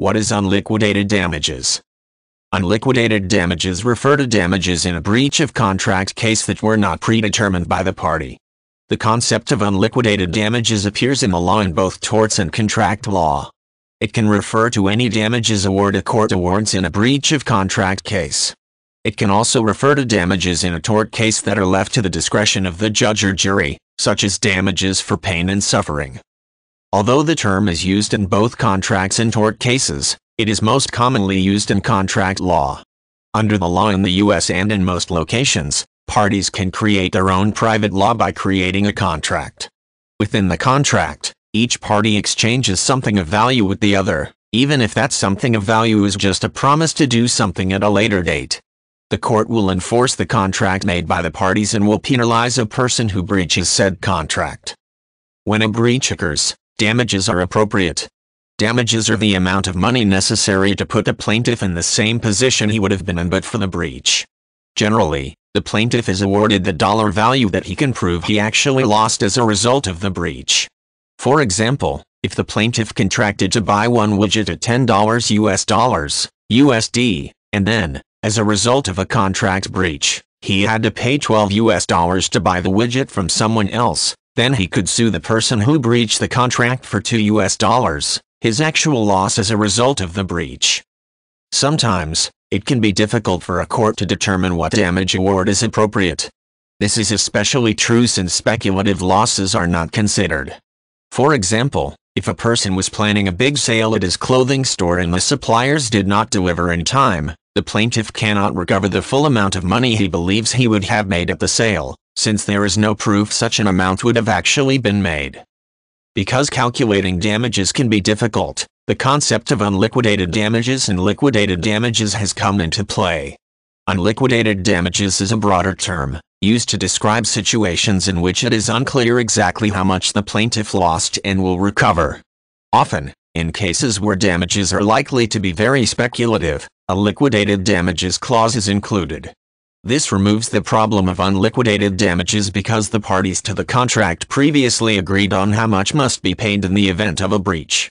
What is unliquidated damages? Unliquidated damages refer to damages in a breach of contract case that were not predetermined by the party. The concept of unliquidated damages appears in the law in both torts and contract law. It can refer to any damages award a court awards in a breach of contract case. It can also refer to damages in a tort case that are left to the discretion of the judge or jury, such as damages for pain and suffering. Although the term is used in both contracts and tort cases, it is most commonly used in contract law. Under the law in the U.S. and in most locations, parties can create their own private law by creating a contract. Within the contract, each party exchanges something of value with the other, even if that something of value is just a promise to do something at a later date. The court will enforce the contract made by the parties and will penalize a person who breaches said contract. When a breach occurs, damages are appropriate. Damages are the amount of money necessary to put a plaintiff in the same position he would have been in but for the breach. Generally, the plaintiff is awarded the dollar value that he can prove he actually lost as a result of the breach. For example, if the plaintiff contracted to buy one widget at $10 US dollars, USD, and then, as a result of a contract breach, he had to pay 12 US dollars to buy the widget from someone else, then he could sue the person who breached the contract for 2 US dollars his actual loss as a result of the breach. Sometimes, it can be difficult for a court to determine what damage award is appropriate. This is especially true since speculative losses are not considered. For example, if a person was planning a big sale at his clothing store and the suppliers did not deliver in time, the plaintiff cannot recover the full amount of money he believes he would have made at the sale, since there is no proof such an amount would have actually been made. Because calculating damages can be difficult, the concept of unliquidated damages and liquidated damages has come into play. Unliquidated damages is a broader term, used to describe situations in which it is unclear exactly how much the plaintiff lost and will recover. Often, in cases where damages are likely to be very speculative, a liquidated damages clause is included. This removes the problem of unliquidated damages because the parties to the contract previously agreed on how much must be paid in the event of a breach.